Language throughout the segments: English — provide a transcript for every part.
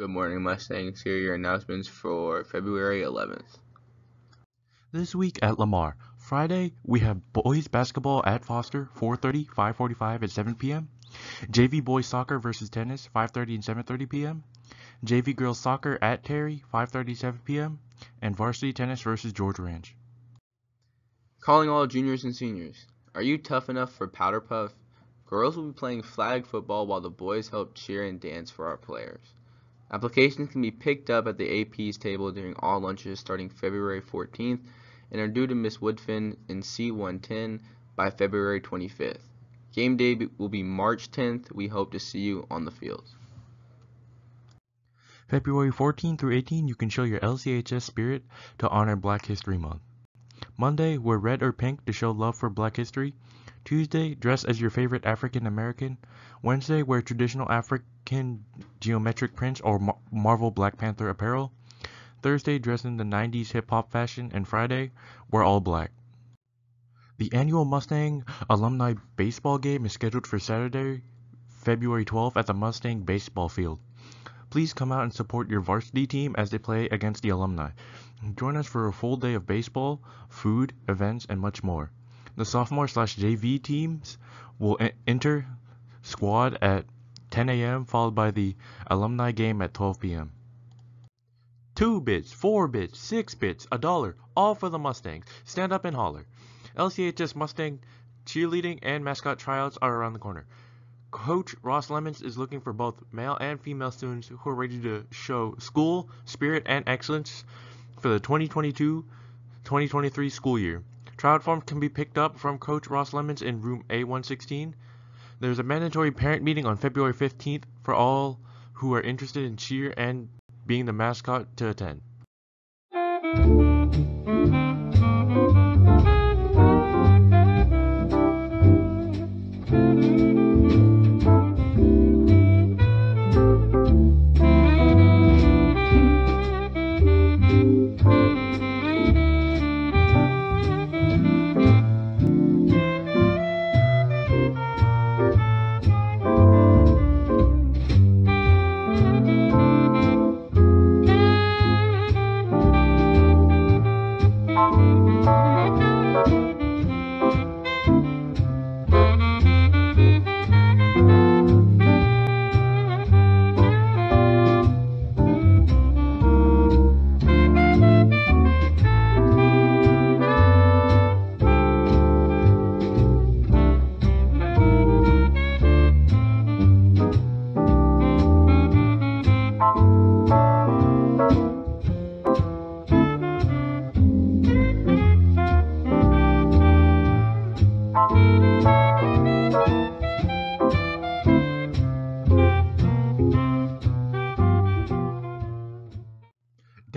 Good morning, Mustangs. Here are your announcements for February 11th. This week at Lamar, Friday we have boys basketball at Foster, 4:30, 5:45, and 7 p.m. JV boys soccer versus tennis, 5:30 and 7:30 p.m. JV girls soccer at Terry, 5:30 7 p.m. and varsity tennis versus George Ranch. Calling all juniors and seniors. Are you tough enough for Powder Puff? Girls will be playing flag football while the boys help cheer and dance for our players. Applications can be picked up at the AP's table during all lunches starting February 14th and are due to Miss Woodfin in C110 by February 25th. Game day will be March 10th. We hope to see you on the fields. February 14 through 18, you can show your LCHS spirit to honor Black History Month. Monday, wear red or pink to show love for Black history. Tuesday, dress as your favorite African American. Wednesday, wear traditional African geometric prints or Mar Marvel Black Panther apparel. Thursday, dress in the 90s hip hop fashion. And Friday, wear all black. The annual Mustang alumni baseball game is scheduled for Saturday, February 12th at the Mustang baseball field. Please come out and support your varsity team as they play against the alumni. Join us for a full day of baseball, food, events, and much more. The sophomore slash JV teams will enter squad at 10 a.m. followed by the alumni game at 12 p.m. Two bits, four bits, six bits, a dollar, all for the Mustangs. Stand up and holler. LCHS Mustang cheerleading and mascot tryouts are around the corner. Coach Ross Lemons is looking for both male and female students who are ready to show school, spirit, and excellence for the 2022-2023 school year. Tryout forms can be picked up from Coach Ross Lemons in room A116. There's a mandatory parent meeting on February 15th for all who are interested in cheer and being the mascot to attend.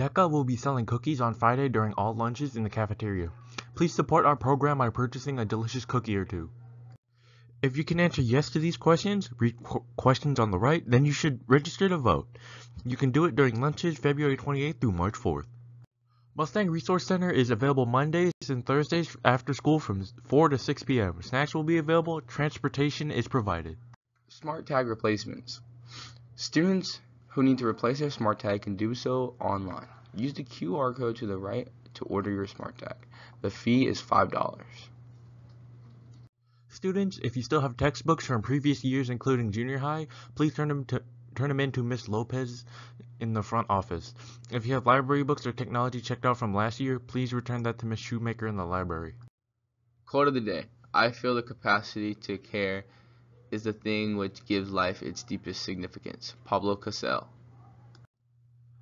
DECA will be selling cookies on Friday during all lunches in the cafeteria. Please support our program by purchasing a delicious cookie or two. If you can answer yes to these questions, read qu questions on the right, then you should register to vote. You can do it during lunches February 28th through March 4th. Mustang Resource Center is available Mondays and Thursdays after school from 4 to 6 p.m. Snacks will be available, transportation is provided. Smart tag replacements. Students who need to replace their smart tag can do so online. Use the QR code to the right to order your smart tag. The fee is $5. Students, if you still have textbooks from previous years including junior high, please turn them to turn them in to Miss Lopez in the front office. If you have library books or technology checked out from last year, please return that to Miss Shoemaker in the library. Quote of the day. I feel the capacity to care is the thing which gives life its deepest significance. Pablo Casals.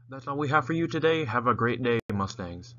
That's all we have for you today. Have a great day, Mustangs.